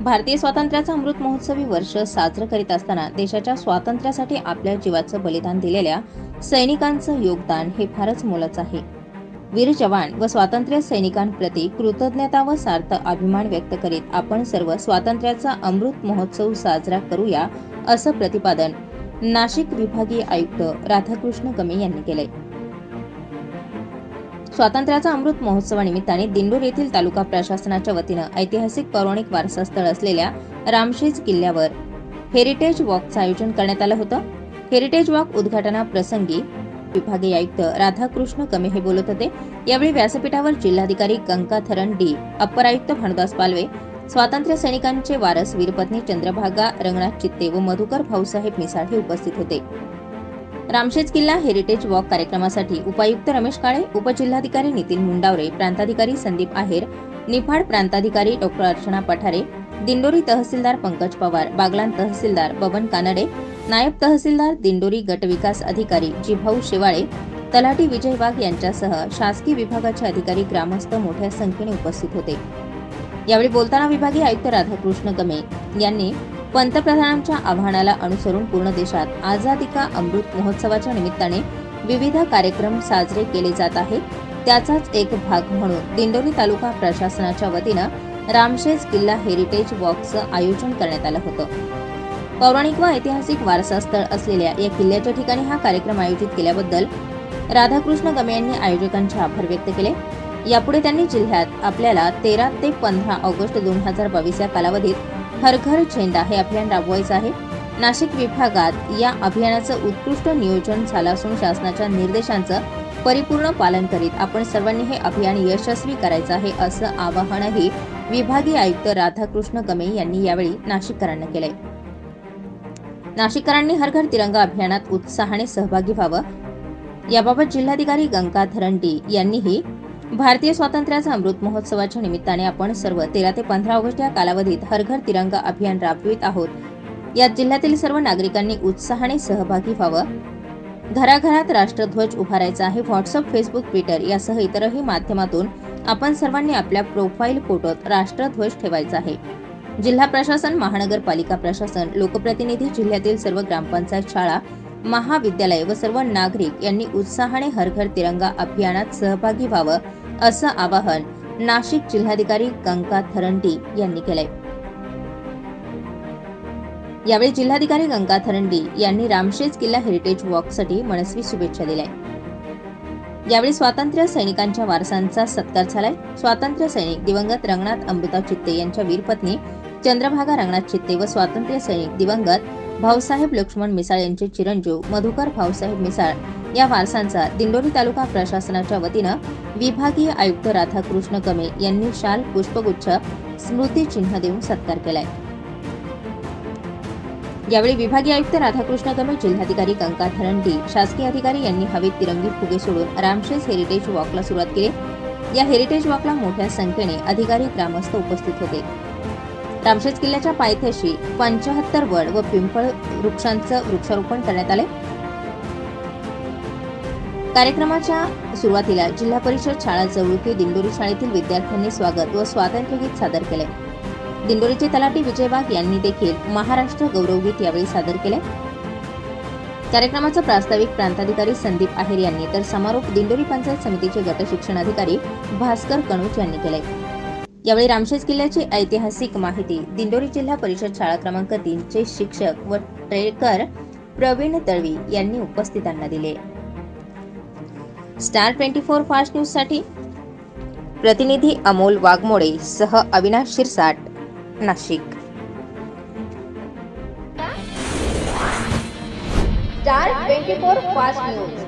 भारतीय स्वातंत्र्याचा अमृत महोत्सवी वर्ष साजरं करीत असताना देशाच्या स्वातंत्र्यासाठी आपल्या जीवाचं बलिदान दिलेल्या सैनिकांचं योगदान हे फारच मोलाचं आहे. वीर जवान व स्वातंत्र्य सैनिकांप्रती कृतज्ञता व सार्थ अभिमान व्यक्त करीत आपण सर्व स्वातंत्र्याचा अमृत महोत्सव साजरा करूया असं प्रतिपादन नाशिक विभागीय आयुक्त राधाकृष्ण गमे यांनी केलंय. स्वातंत्र्याचा अमृत महोत्सवानिमित्ताने दिंडोर येथील तालुका प्रशासनाच्या वतीनं ऐतिहासिक पौराणिक वारसा स्थळ असलेल्या रामशेज किल्ल्यावर हेरिटेज वॉकचं आयोजन करण्यात आलं होतं. हेरिटेज वॉक उद्घाटनाप्रसंगी विभागीय आयुक्त राधाकृष्ण कमे हे बोलत होते. यावेळी व्यासपीठावर जिल्हाधिकारी गंगाथरन डी अप्पर आयुक्त भानुदास पालवे स्वातंत्र्य सैनिकांचे वारस वीरपत्नी चंद्रभागा रंगनाथ चित्ते व मधुकर भाऊसाहेब मिसाळ हे उपस्थित होते. रामशेज किल्ला हेरिटेज वॉक कार्यक्रमासाठी उपायुक्त रमेश काळे उपजिल्हाधिकारी नितीन मुंडावरे प्रांताधिकारी संदीप आहेर निफाड प्रांताधिकारी डॉक्टर अर्चना पठारे दिंडोरी तहसीलदार पंकज पवार बागलान तहसीलदार बबन कानडे नायब तहसीलदार दिंडोरी गटविकास अधिकारी जिभाऊ शेवाळे तलाठी विजय वाघ यांच्यासह शासकीय विभागाचे अधिकारी ग्रामस्थ मोठ्या संख्येने उपस्थित होते. यावेळी बोलताना विभागीय आयुक्त राधाकृष्ण गमे यांनी पंतप्रधानांच्या आव्हानाला अनुसरून पूर्ण देशात आझादी का अमृत महोत्सवाच्या निमित्ताने विविध कार्यक्रम साजरे केले जात आहेत. त्याचाच एक भाग म्हणून दिंडोरी तालुका प्रशासनाच्या वतीनं रामशेज किल्ला हेरिटेज वॉकचं आयोजन करण्यात आलं होतं. पौराणिक व ऐतिहासिक वारसा स्थळ असलेल्या या किल्ल्याच्या ठिकाणी हा कार्यक्रम आयोजित केल्याबद्दल राधाकृष्ण गमे यांनी आयोजकांचे आभार व्यक्त केले. यापुढे त्यांनी जिल्ह्यात आपल्याला तेरा ते पंधरा ऑगस्ट दोन हजार बावीस या कालावधीत हर घर झेंडा हे अभियान राबवायचं आहे. नाशिक विभागात या अभियानाचं उत्कृष्ट नियोजन झालं असून शासनाच्या निर्देशांचं परिपूर्ण पालन करीत आपण सर्वांनी हे अभियान यशस्वी करायचं आहे असं आवाहनही विभागीय आयुक्त राधाकृष्ण गमे यांनी यावेळी नाशिककरांना केलंय. नाशिककरांनी हर घर तिरंगा अभियानात उत्साहाने सहभागी व्हावं. याबाबत जिल्हाधिकारी गंगाधरण डी यांनीही भारतीय स्वातंत्र्याचा अमृत महोत्सवाच्या निमित्ताने आपण सर्व तेरा ते पंधरा ऑगस्ट या कालावधीत हर घर तिरंगा अभियान राबवित आहोत. यात जिल्ह्यातील सर्व नागरिकांनी उत्साहाने सहभागी व्हावं. घराघरात राष्ट्रध्वज उभारायचा आहे. व्हॉट्सअप फेसबुक ट्विटर यासह इतरही माध्यमातून आपण सर्वांनी आपल्या प्रोफाईल फोटोत राष्ट्रध्वज ठेवायचा आहे. जिल्हा प्रशासन महानगरपालिका प्रशासन लोकप्रतिनिधी जिल्ह्यातील सर्व ग्रामपंचायत शाळा महाविद्यालय व सर्व नागरिक यांनी उत्साहाने हर घर तिरंगा अभियानात सहभागी व्हावं. असं आवाहन नाशिक जिल्हाधिकारी गंगा थरंडी यांनी केलंय. यावेळी जिल्हाधिकारी गंगा थरंडी यांनी रामशेज किल्ला हेरिटेज वॉकसाठी मनस्वी शुभेच्छा दिल्या. यावेळी स्वातंत्र्य सैनिकांच्या वारसांचा सत्कार झालाय. स्वातंत्र्य सैनिक दिवंगत रंगनाथ अमृता चित्ते यांच्या वीरपत्नी चंद्रभागा रंगनाथ चित्ते व स्वातंत्र्य सैनिक दिवंगत भाऊसाहेब लक्ष्मण मिसाळ यांचे चिरंजीव मधुकर भाऊसाहेब मिसाळ या वारसांचा दिंडोरी तालुका प्रशासनाच्या वतीनं विभागीय आयुक्त राधाकृष्ण कमे यांनी शाल पुष्पगुच्छ स्मृती चिन्ह देऊन सत्कार केलाय. यावेळी विभागीय आयुक्त राधाकृष्ण कमे जिल्हाधिकारी गंगा धरंडी शासकीय अधिकारी यांनी हवेत तिरंगी फुगे सोडून रामशेज हेरिटेज वॉकला सुरुवात केली. या हेरिटेज वॉकला मोठ्या संख्येने अधिकारी ग्रामस्थ उपस्थित होते. रामशेज किल्ल्याच्या पायथ्याशी पंचाहत्तर वड व पिंपळ वृक्षांचं वृक्षारोपण करण्यात आले कार्यक्रमाच्या सुरुवातीला जिल्हा परिषद शाळा जवळके दिंडोरी शाळेतील विद्यार्थ्यांनी स्वागत व स्वातंत्र्य गीत सादर केले. दिंडोरीचे तलाठी विजय वाघ यांनी देखील महाराष्ट्र गौरवगीत यावेळी सादर केले. कार्यक्रमाचं प्रास्ताविक प्रांताधिकारी संदीप आहेर यांनी तर समारोप दिंडोरी पंचायत समितीचे गट शिक्षण अधिकारी भास्कर कणूच यांनी केले. यावेळी रामशेज किल्ल्याची ऐतिहासिक माहिती दिंडोरी जिल्हा परिषद शाळा क्रमांक तीनचे शिक्षक व ट्रेकर प्रवीण तळवी यांनी उपस्थितांना दिले. स्टार ट्वेंटी फोर फास्ट न्यूजसाठी प्रतिनिधी अमोल वाघमोडे सह Avinash Shirsat Nashik. Star twenty four fast news.